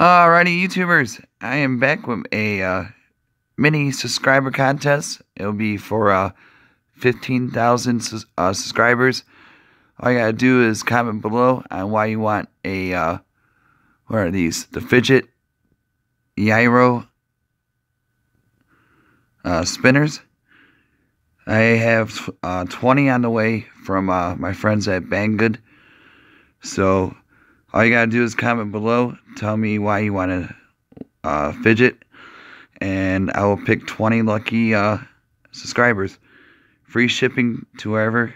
Alrighty, YouTubers, I am back with a uh, mini subscriber contest. It'll be for uh, 15,000 uh, subscribers. All you gotta do is comment below on why you want a, uh, what are these? The Fidget Gyro uh, spinners. I have uh, 20 on the way from uh, my friends at Banggood. So all you gotta do is comment below. Tell me why you want to uh, fidget, and I will pick 20 lucky uh, subscribers. Free shipping to wherever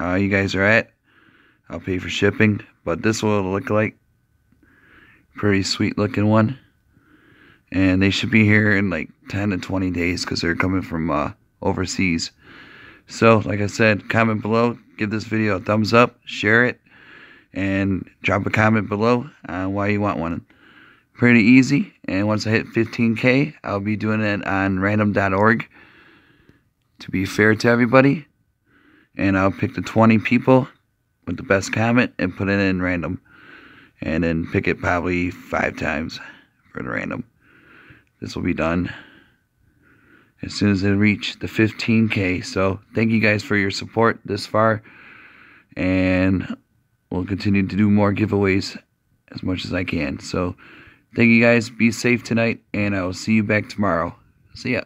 uh, you guys are at. I'll pay for shipping, but this will look like pretty sweet looking one. And they should be here in like 10 to 20 days because they're coming from uh, overseas. So, like I said, comment below, give this video a thumbs up, share it, and drop a comment below on why you want one. Pretty easy, and once I hit 15k, I'll be doing it on random.org to be fair to everybody. And I'll pick the 20 people with the best comment and put it in random. And then pick it probably five times for the random. This will be done as soon as they reach the 15k. So thank you guys for your support this far. And we'll continue to do more giveaways as much as I can. So thank you guys. Be safe tonight. And I will see you back tomorrow. See ya.